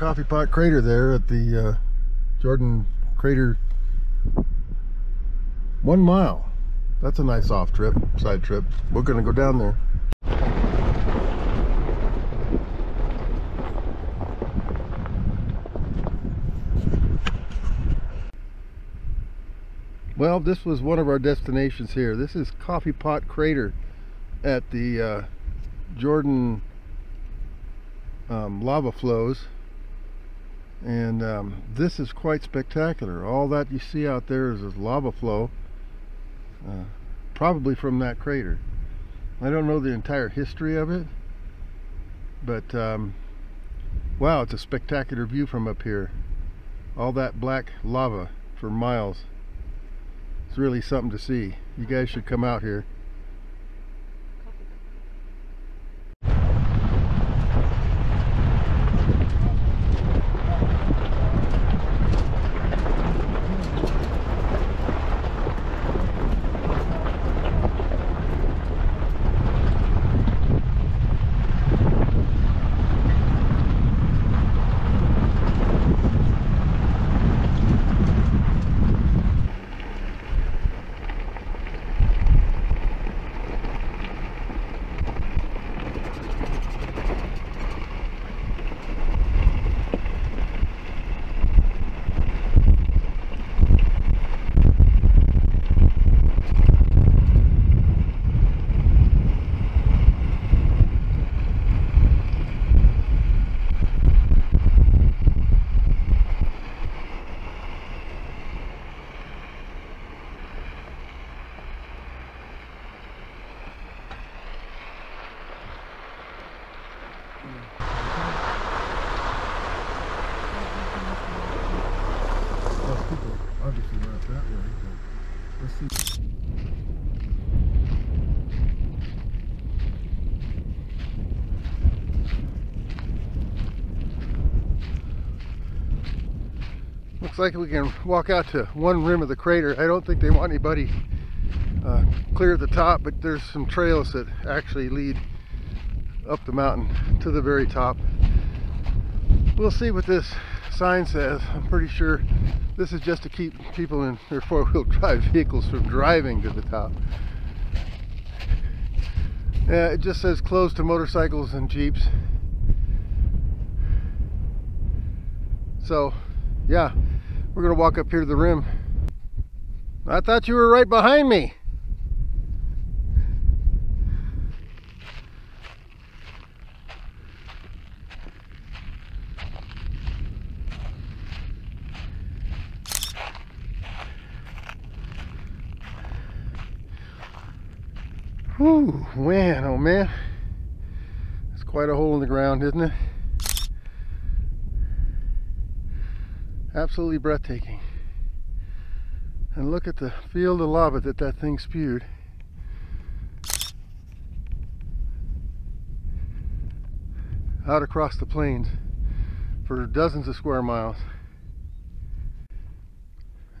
coffee pot crater there at the uh, Jordan crater. One mile. That's a nice off trip side trip. We're gonna go down there. Well this was one of our destinations here. This is coffee pot crater at the uh, Jordan um, lava flows and um, this is quite spectacular. All that you see out there is a lava flow uh, probably from that crater. I don't know the entire history of it but um, wow it's a spectacular view from up here. All that black lava for miles. It's really something to see. You guys should come out here Well, people obviously went that way, but let's see. Looks like we can walk out to one rim of the crater. I don't think they want anybody uh, clear at the top, but there's some trails that actually lead up the mountain to the very top. We'll see what this sign says. I'm pretty sure this is just to keep people in their four-wheel drive vehicles from driving to the top. Yeah, it just says closed to motorcycles and jeeps. So, yeah, we're gonna walk up here to the rim. I thought you were right behind me. Whew, man, oh man. It's quite a hole in the ground, isn't it? Absolutely breathtaking. And look at the field of lava that that thing spewed. Out across the plains for dozens of square miles.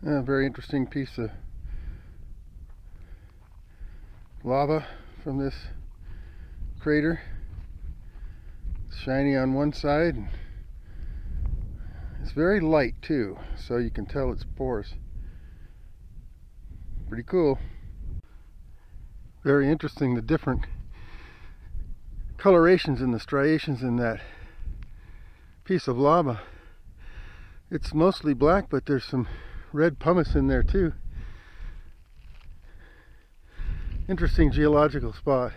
A very interesting piece of lava from this crater. It's shiny on one side. It's very light too, so you can tell it's porous. Pretty cool. Very interesting the different colorations and the striations in that piece of lava. It's mostly black, but there's some red pumice in there too interesting geological spot.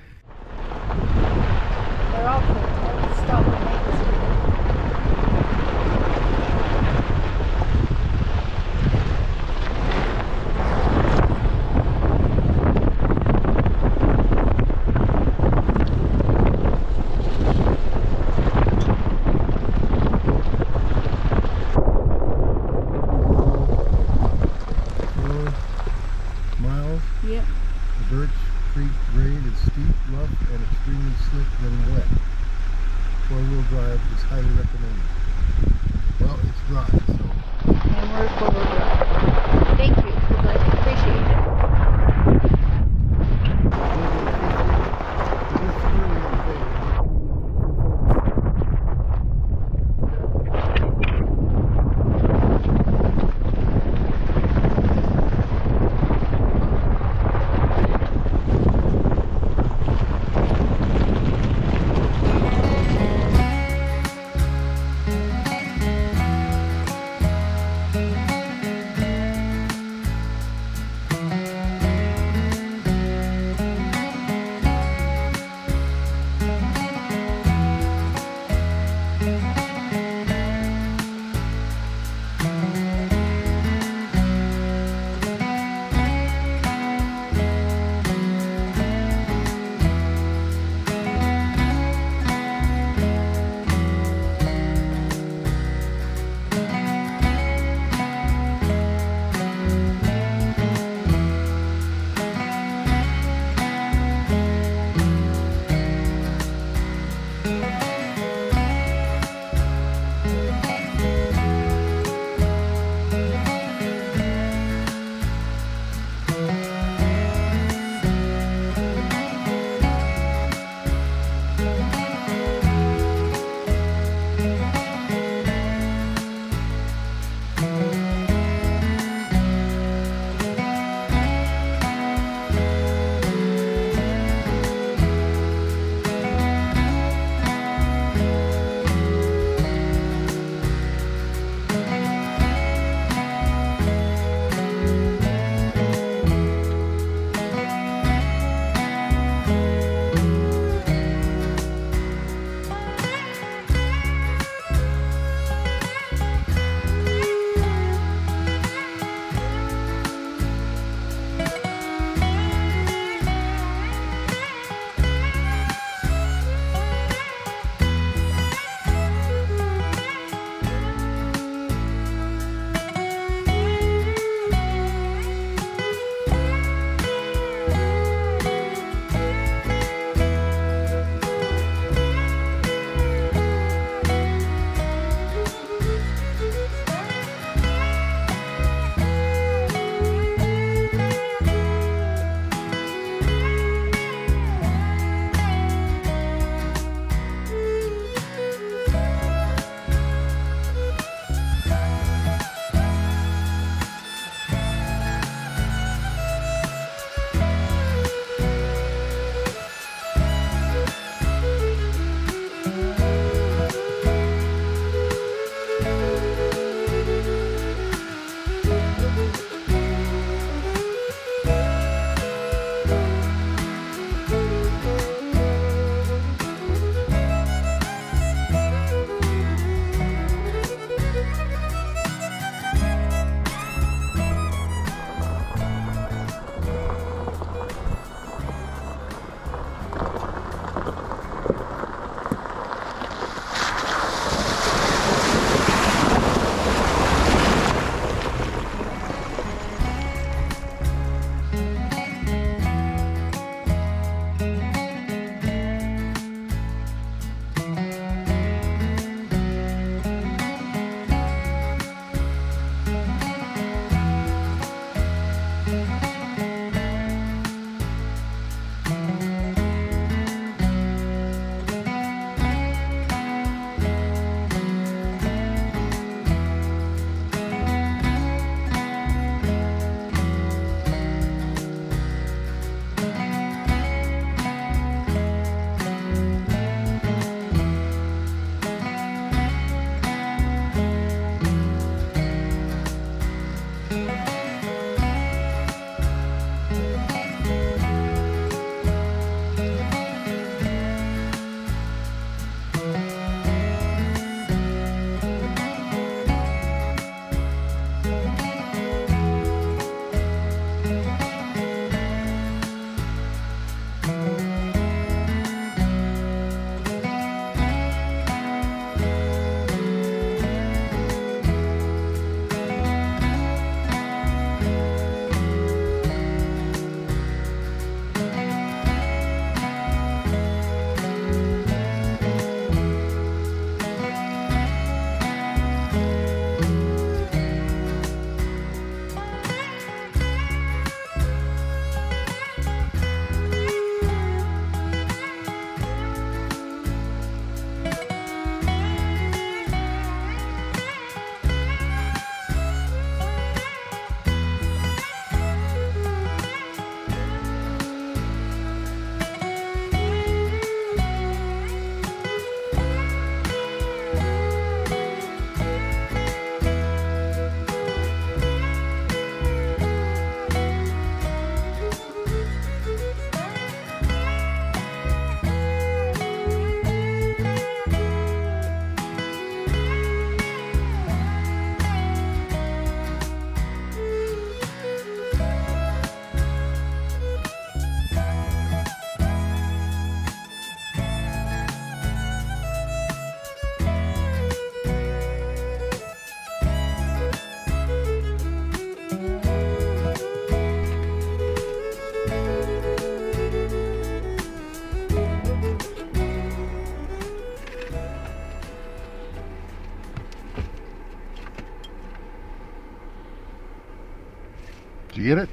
You get it?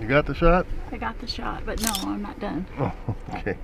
You got the shot? I got the shot, but no, I'm not done. Oh, okay.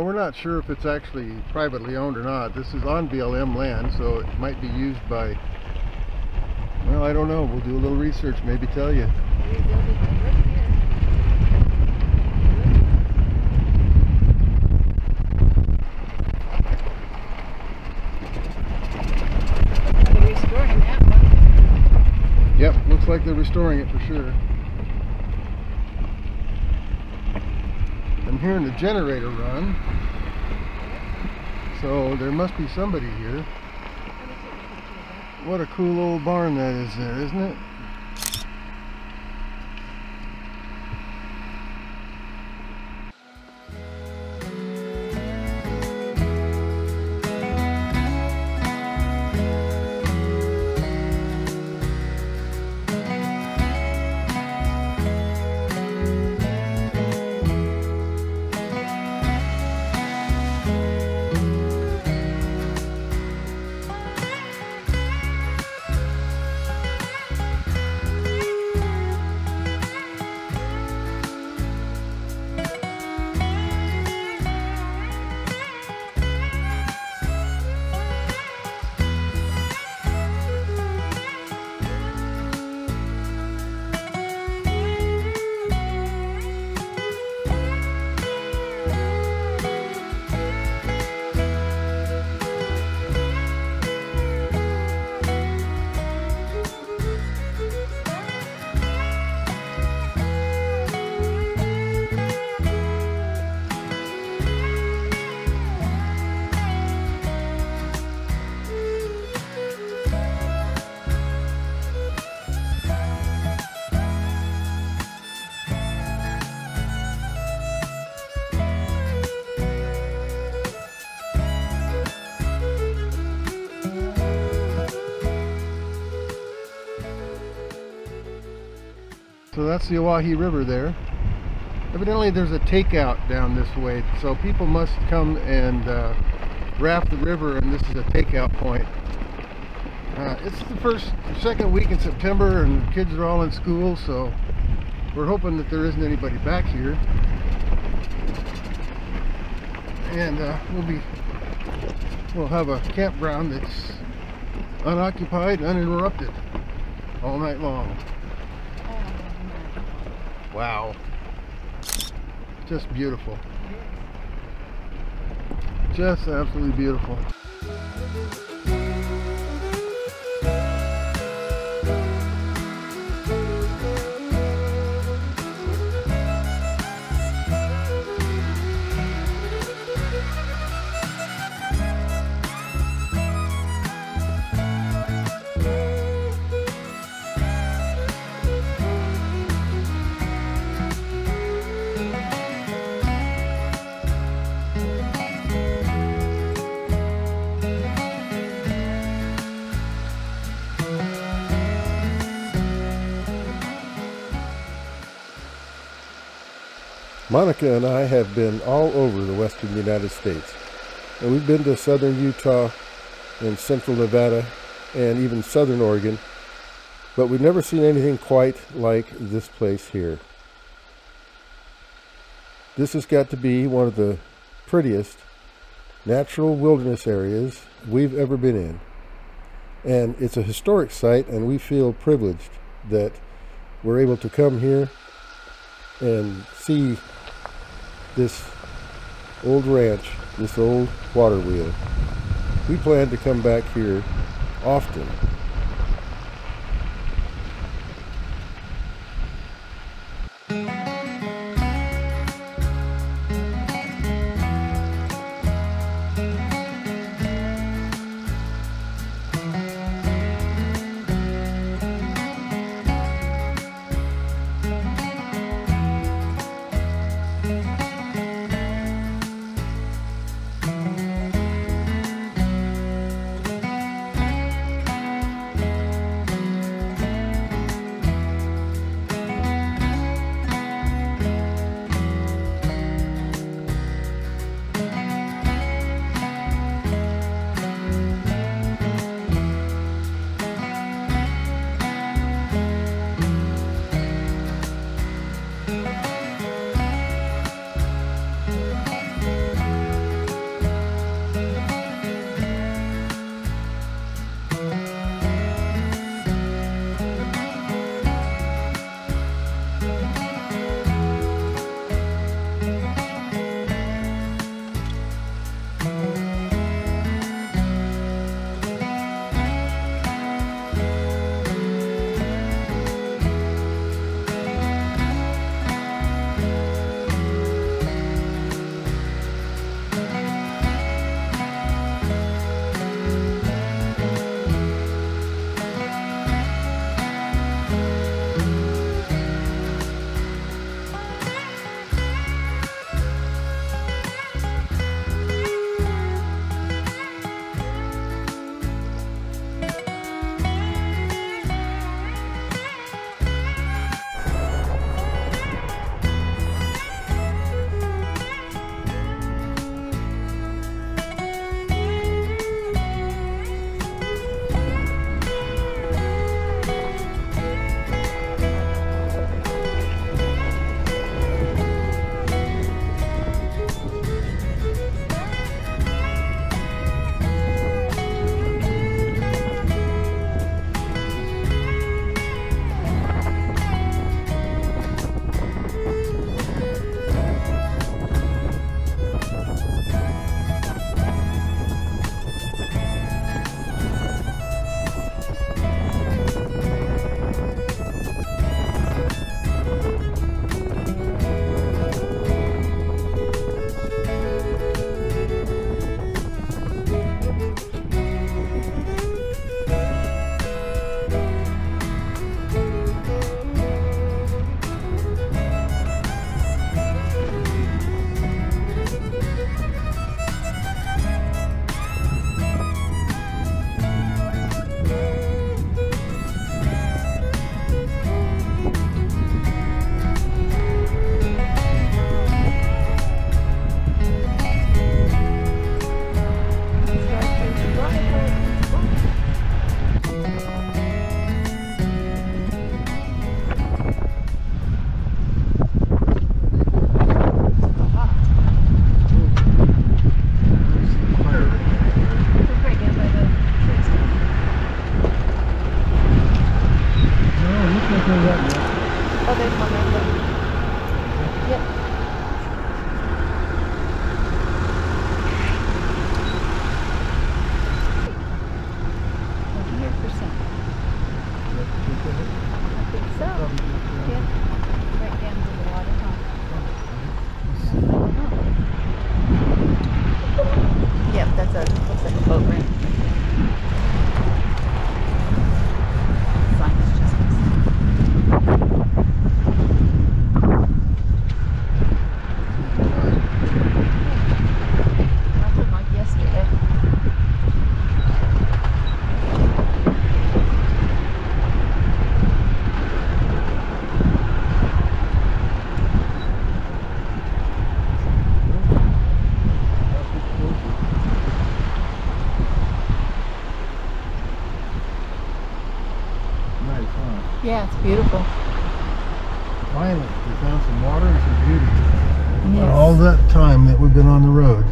Yeah, we're not sure if it's actually privately owned or not. This is on BLM land, so it might be used by. Well, I don't know. We'll do a little research, maybe tell you. Rebuilding the road here. They're restoring that one. Yep, looks like they're restoring it for sure. Hearing the generator run. So there must be somebody here. What a cool old barn that is there, isn't it? That's the Owyhee River there. Evidently there's a takeout down this way, so people must come and uh, raft the river and this is a takeout point. Uh, it's the first, second week in September and kids are all in school, so we're hoping that there isn't anybody back here. And uh, we'll be, we'll have a campground that's unoccupied, uninterrupted all night long. Wow. Just beautiful. Just absolutely beautiful. Monica and I have been all over the western United States. And we've been to southern Utah and central Nevada and even southern Oregon. But we've never seen anything quite like this place here. This has got to be one of the prettiest natural wilderness areas we've ever been in. And it's a historic site, and we feel privileged that we're able to come here and see this old ranch, this old water wheel. We plan to come back here often. Yeah, it's beautiful. Finally, we found some water and some beauty. Yes. All that time that we've been on the road.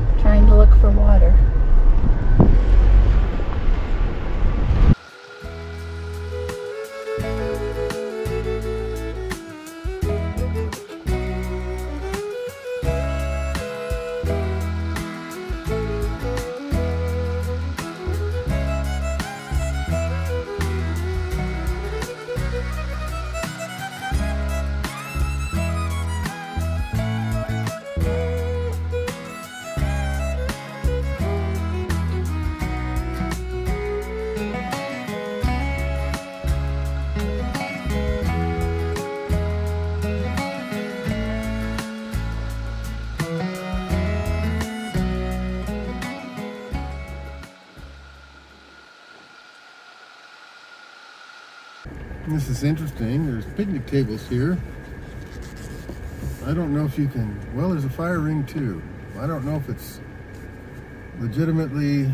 This is interesting. There's picnic tables here. I don't know if you can, well, there's a fire ring too. I don't know if it's legitimately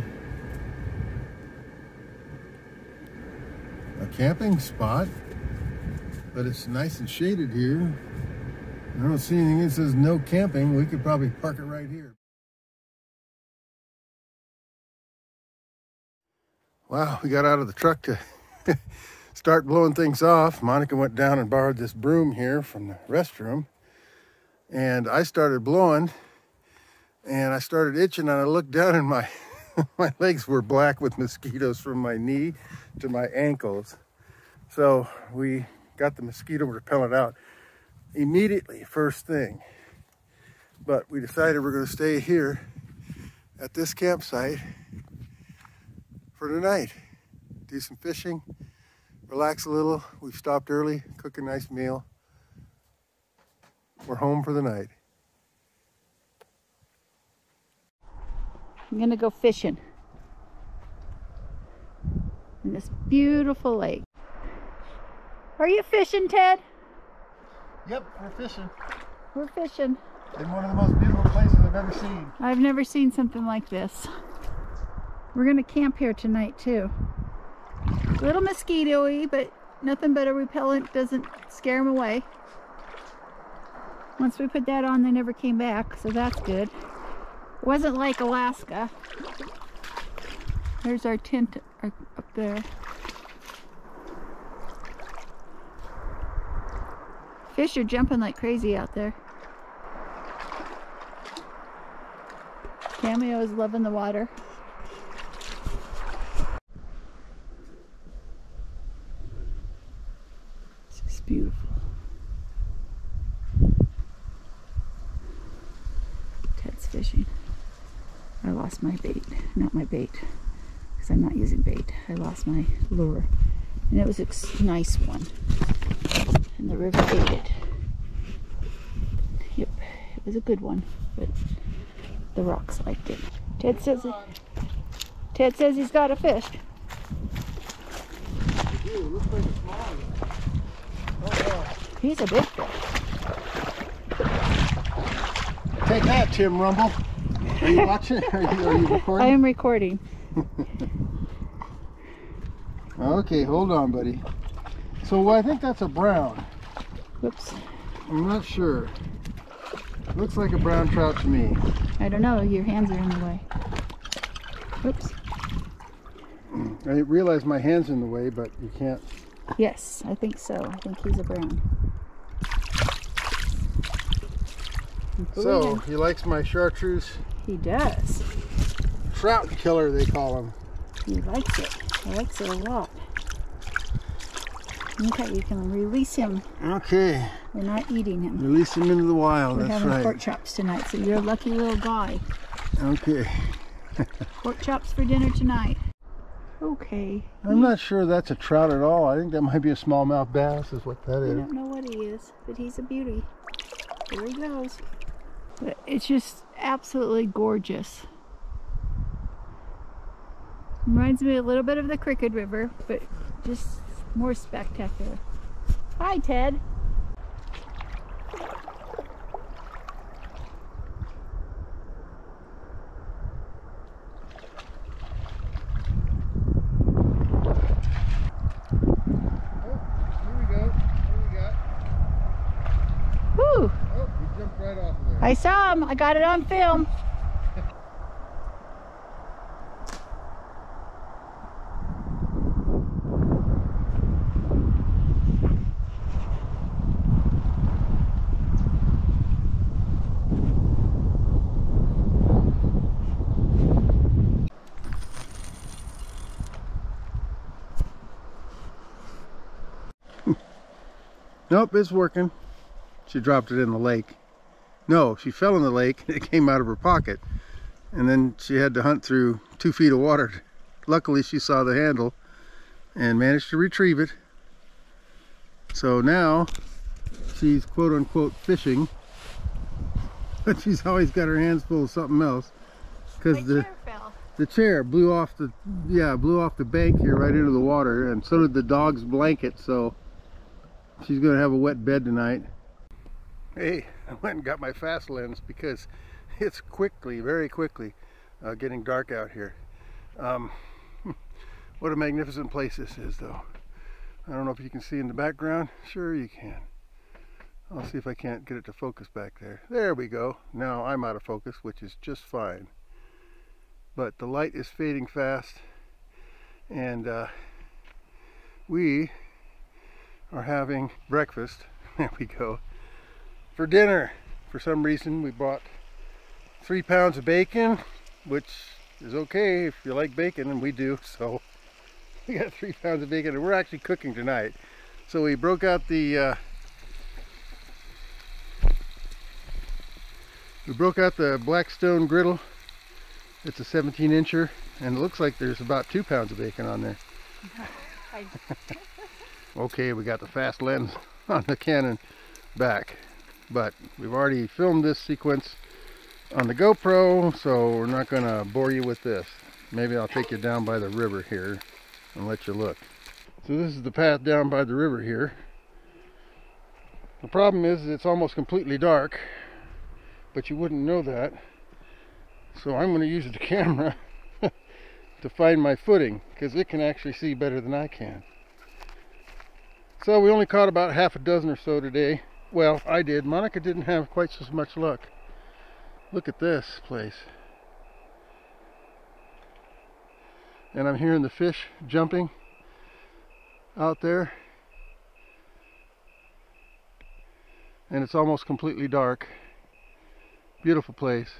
a camping spot, but it's nice and shaded here. I don't see anything that says no camping. We could probably park it right here. Wow, we got out of the truck to start blowing things off. Monica went down and borrowed this broom here from the restroom. And I started blowing and I started itching and I looked down and my my legs were black with mosquitoes from my knee to my ankles. So we got the mosquito repellent out immediately, first thing. But we decided we're going to stay here at this campsite for tonight. Do some fishing, relax a little. We've stopped early, cook a nice meal. We're home for the night. I'm gonna go fishing in this beautiful lake. Are you fishing, Ted? Yep, we're fishing We're fishing. in one of the most beautiful places I've ever seen. I've never seen something like this. We're gonna camp here tonight too. A little mosquito-y, but nothing but a repellent doesn't scare them away. Once we put that on, they never came back, so that's good. It wasn't like Alaska. There's our tent up there. Fish are jumping like crazy out there. Cameo is loving the water. Beautiful. Ted's fishing. I lost my bait. Not my bait. Because I'm not using bait. I lost my lure. And it was a nice one. And the river ate it. Yep. It was a good one. But the rocks liked it. Ted says Ted says he's got a fish. He's a big fish. Take that, Tim Rumble. Are you watching? Are you, are you I am recording. Okay, hold on, buddy. So I think that's a brown. Whoops. I'm not sure. Looks like a brown trout to me. I don't know. Your hands are in the way. Whoops. I realize my hand's in the way, but you can't. Yes, I think so. I think he's a brown. I'm So he likes my chartreuse he does. trout killer, they call him. He likes it. He likes it a lot. Okay, you can release him. Okay, We're not eating him. release him into the wild. We're That's having pork chops tonight, so you're a lucky little guy. Okay. Pork chops for dinner tonight. Okay. I'm not sure that's a trout at all. I think that might be a smallmouth bass, is what that I is. don't know what he is, but he's a beauty. There he goes. But it's just absolutely gorgeous. Reminds me a little bit of the Crooked River, but just more spectacular. Hi, Ted. Here we go. Him. I got it on film. Nope, it's working. She dropped it in the lake. No, she fell in the lake. It came out of her pocket. And then she had to hunt through two feet of water. Luckily, she saw the handle and managed to retrieve it. So now she's quote unquote fishing. But she's always got her hands full of something else. Because the, fell. the chair blew off the yeah blew off the bank here right into the water and so did the dog's blanket so she's gonna have a wet bed tonight hey i went and got my fast lens because it's quickly very quickly uh, getting dark out here. Um, what a magnificent place this is though. I don't know if you can see in the background. Sure you can. I'll see if i can't get it to focus back there. There we go. Now i'm out of focus which is just fine. But the light is fading fast and uh, we are having breakfast. There we go for dinner for some reason we bought three pounds of bacon which is okay if you like bacon and we do so we got three pounds of bacon and we're actually cooking tonight. So we broke out the uh, we broke out the Blackstone griddle. It's a 17 incher and it looks like there's about two pounds of bacon on there. okay, we got the fast lens on the Canon back, but we've already filmed this sequence on the GoPro, so we're not going to bore you with this. Maybe I'll take you down by the river here and let you look. So this is the path down by the river here. The problem is it's almost completely dark, but you wouldn't know that so I'm going to use the camera to find my footing because it can actually see better than I can. So we only caught about half a dozen or so today. Well, I did. Monica didn't have quite so much luck. Look at this place. And I'm hearing the fish jumping out there. And it's almost completely dark. Beautiful place.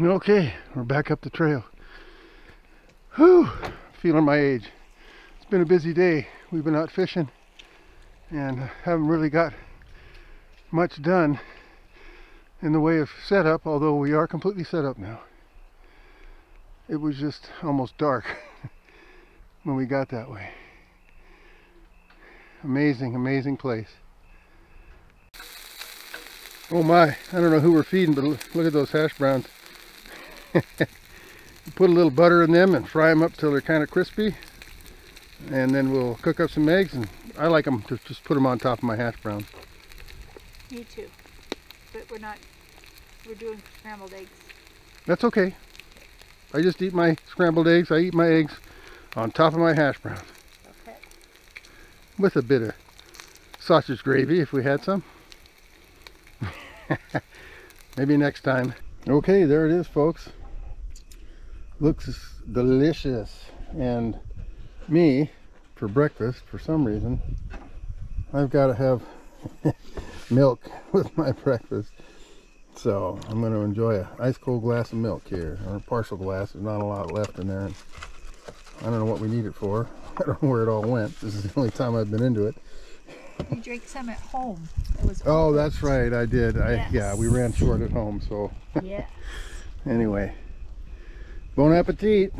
Okay, we're back up the trail. Whew, feeling my age. It's been a busy day. We've been out fishing and haven't really got much done in the way of setup, although we are completely set up now. It was just almost dark when we got that way. Amazing, amazing place. Oh my, I don't know who we're feeding, but look at those hash browns. put a little butter in them and fry them up till they're kind of crispy and then we'll cook up some eggs and I like them to just put them on top of my hash browns. Me too. But we're not, we're doing scrambled eggs. That's okay. I just eat my scrambled eggs. I eat my eggs on top of my hash browns. Okay. With a bit of sausage gravy if we had some. Maybe next time. Okay, there it is folks looks delicious. And me for breakfast for some reason I've got to have milk with my breakfast. So I'm going to enjoy a ice cold glass of milk here or a partial glass. There's not a lot left in there. I don't know what we need it for. I don't know where it all went. This is the only time I've been into it. You drank some at home. It was oh that's right. I did. I yeah we ran short at home so. Yeah. anyway Bon appetit.